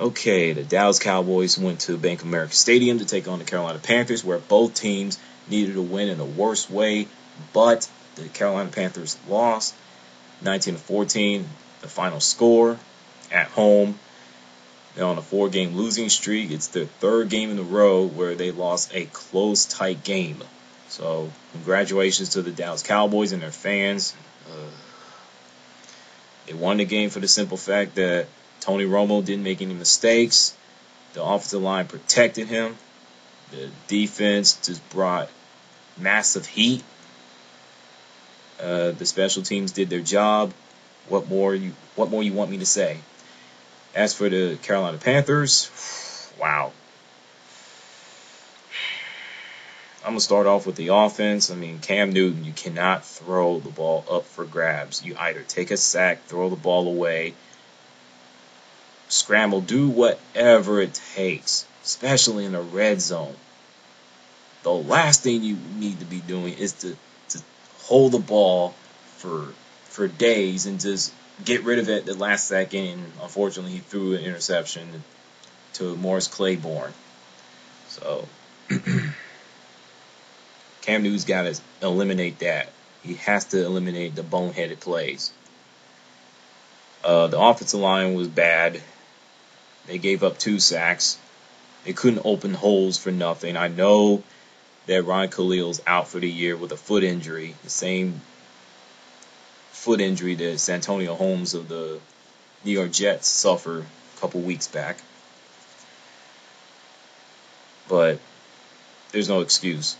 Okay, the Dallas Cowboys went to Bank of America Stadium to take on the Carolina Panthers, where both teams needed to win in the worst way, but the Carolina Panthers lost 19 to 14, the final score at home. They're on a four game losing streak. It's their third game in a row where they lost a close, tight game. So, congratulations to the Dallas Cowboys and their fans. Uh, they won the game for the simple fact that Tony Romo didn't make any mistakes. The offensive line protected him. The defense just brought massive heat. Uh, the special teams did their job. What more you What more you want me to say? As for the Carolina Panthers, wow. I'm gonna start off with the offense. I mean, Cam Newton, you cannot throw the ball up for grabs. You either take a sack, throw the ball away, scramble, do whatever it takes, especially in the red zone. The last thing you need to be doing is to, to hold the ball for for days and just get rid of it the last second. And unfortunately, he threw an interception to Morris Claiborne. So Cam Newton's got to eliminate that. He has to eliminate the boneheaded plays. Uh, the offensive line was bad. They gave up two sacks. They couldn't open holes for nothing. I know that Ryan Kalil's out for the year with a foot injury, the same foot injury that Santonio Holmes of the New York Jets suffered a couple weeks back. But there's no excuse.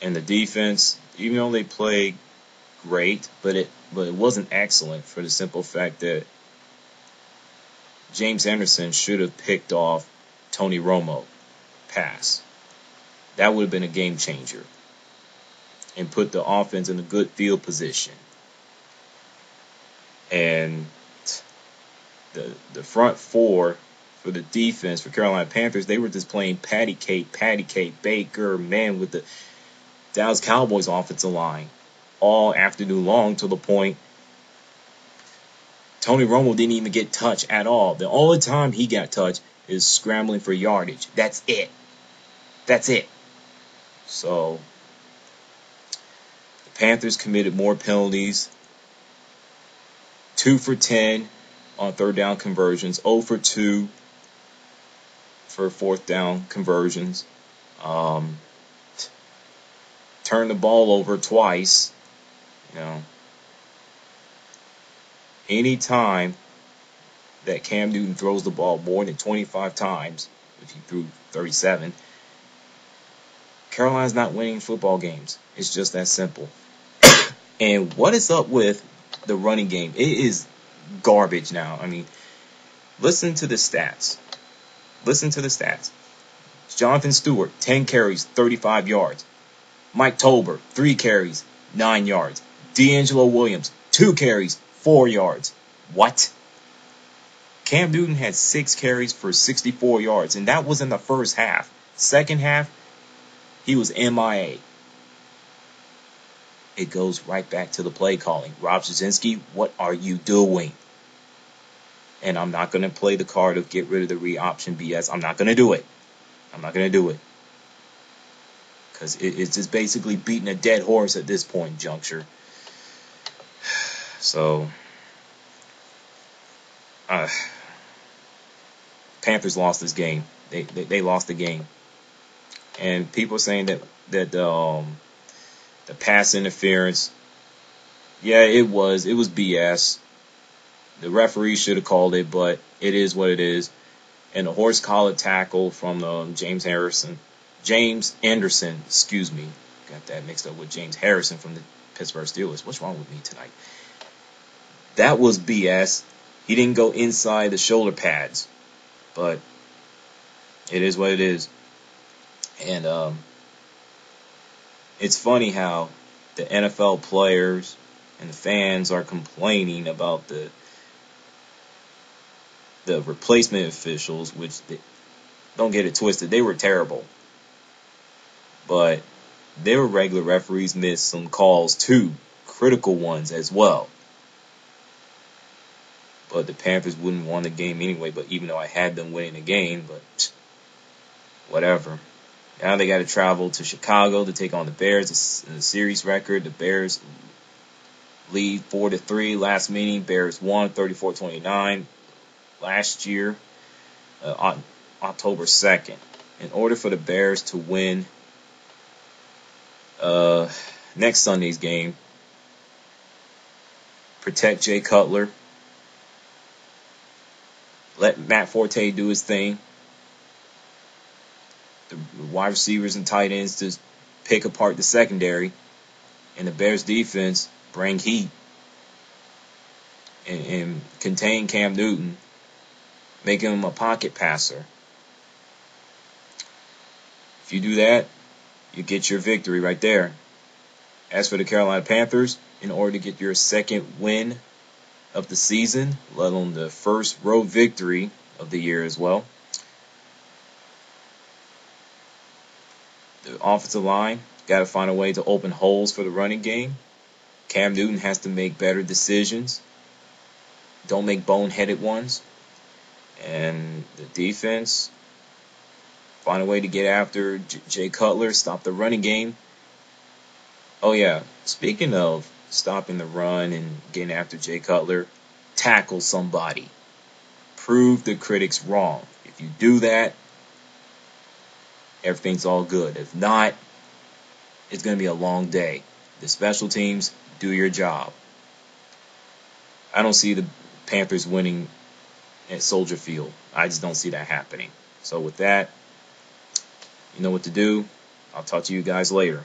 And the defense, even though they played great, but it but it wasn't excellent for the simple fact that James Anderson should have picked off Tony Romo pass. That would have been a game changer and put the offense in a good field position. And the the front four for the defense for Carolina Panthers, they were just playing patty cake, patty cake, Baker, man, with the Dallas Cowboys offensive line all afternoon long to the point Tony Romo didn't even get touched at all. The only time he got touched is scrambling for yardage. That's it. That's it. So the Panthers committed more penalties. Two for ten on third down conversions. 0 for two for fourth down conversions. Um, turned the ball over twice. You know, anytime that Cam Newton throws the ball more than 25 times, if he threw 37, Carolina's not winning football games. It's just that simple. and what is up with the running game? It is garbage now. I mean, listen to the stats. Listen to the stats. Jonathan Stewart, 10 carries, 35 yards. Mike Tolbert, 3 carries, 9 yards. DeAngelo Williams, 2 carries, four yards. What? Cam Newton had six carries for 64 yards, and that was in the first half. Second half, he was MIA. It goes right back to the play calling. Rob Chudzinski, what are you doing? And I'm not going to play the card of get rid of the read option BS. I'm not going to do it. I'm not going to do it. Because it, it's just basically beating a dead horse at this point, juncture. So, uh, Panthers lost this game. They, they, they lost the game, and people saying that that um, the pass interference. Yeah, it was it was BS. The referee should have called it, but it is what it is. And the horse collar tackle from um, James Harrison, James Anderson, excuse me, got that mixed up with James Harrison from the Pittsburgh Steelers. What's wrong with me tonight? That was BS. He didn't go inside the shoulder pads, but it is what it is. And um, it's funny how the NFL players and the fans are complaining about the the replacement officials, which they, don't get it twisted, they were terrible. But their regular referees missed some calls too, critical ones as well. But the Panthers wouldn't won the game anyway. But even though I had them winning the game, but whatever. Now they got to travel to Chicago to take on the Bears in the series record. The Bears lead four to three. Last meeting, Bears won 34-29 last year, uh, on October 2nd. In order for the Bears to win uh, next Sunday's game, protect Jay Cutler, let Matt Forte do his thing. The wide receivers and tight ends to pick apart the secondary, and the Bears defense bring heat and, and contain Cam Newton, make him a pocket passer. If you do that, you get your victory right there. As for the Carolina Panthers, in order to get your second win of the season, let alone the first road victory of the year as well, the offensive line got to find a way to open holes for the running game. Cam Newton has to make better decisions. Don't make boneheaded ones. And the defense, find a way to get after J- Jay Cutler, stop the running game. Oh, yeah. Speaking of stopping the run and getting after Jay Cutler, tackle somebody. Prove the critics wrong. If you do that, everything's all good. If not, it's going to be a long day. The special teams, do your job. I don't see the Panthers winning at Soldier Field. I just don't see that happening. So with that, you know what to do. I'll talk to you guys later.